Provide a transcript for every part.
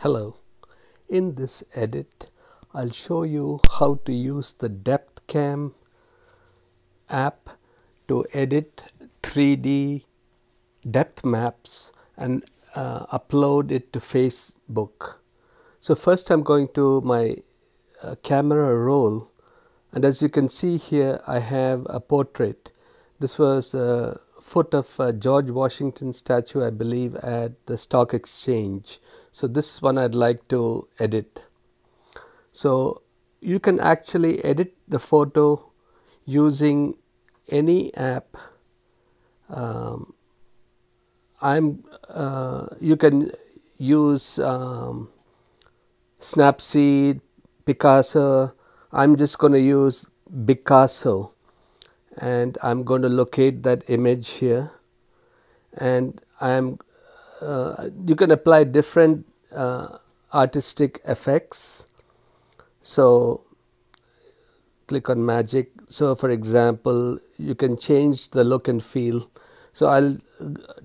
Hello. In this edit, I'll show you how to use the DepthCam app to edit 3D depth maps and uh, upload it to Facebook. So first I'm going to my uh, camera roll and as you can see here I have a portrait. This was a foot of a George Washington statue I believe at the stock exchange. So this one I'd like to edit. So you can actually edit the photo using any app. Um, I'm uh, you can use um, Snapseed, BeCasso. I'm just going to use BeCasso and I'm going to locate that image here. And I'm uh, you can apply different uh, artistic effects. So click on magic. So for example you can change the look and feel. So I'll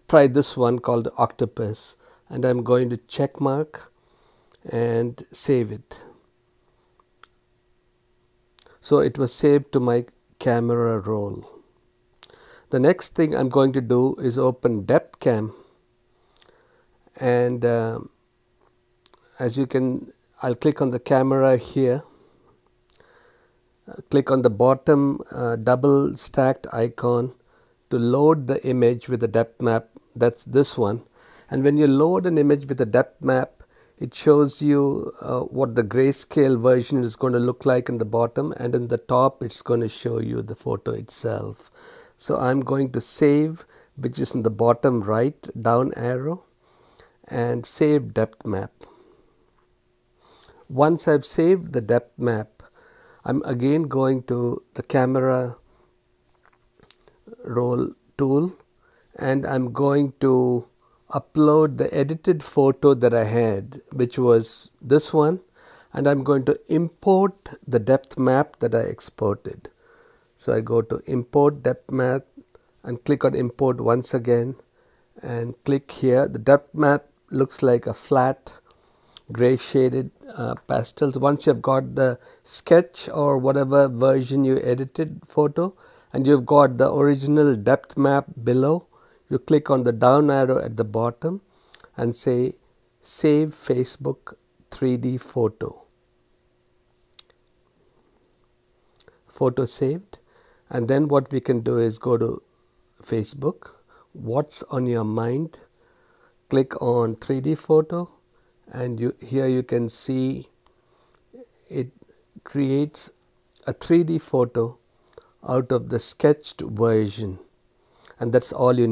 try this one called octopus. And I'm going to check mark and save it. So it was saved to my camera roll. The next thing I'm going to do is open DepthCam and uh, as you can I'll click on the camera here. Click on the bottom uh, double stacked icon to load the image with the depth map. That's this one. And when you load an image with a depth map it shows you uh, what the grayscale version is going to look like in the bottom and in the top it's going to show you the photo itself so I'm going to save which is in the bottom right down arrow and save depth map. Once I've saved the depth map, I'm again going to the camera roll tool and I'm going to upload the edited photo that I had, which was this one, and I'm going to import the depth map that I exported. So I go to import depth map and click on import once again and click here. The depth map looks like a flat gray shaded uh, pastels. Once you've got the sketch or whatever version you edited photo and you've got the original depth map below, you click on the down arrow at the bottom and say save Facebook 3D photo. Photo saved and then what we can do is go to Facebook, what's on your mind, click on 3D photo and you here you can see it creates a 3D photo out of the sketched version and that's all you need.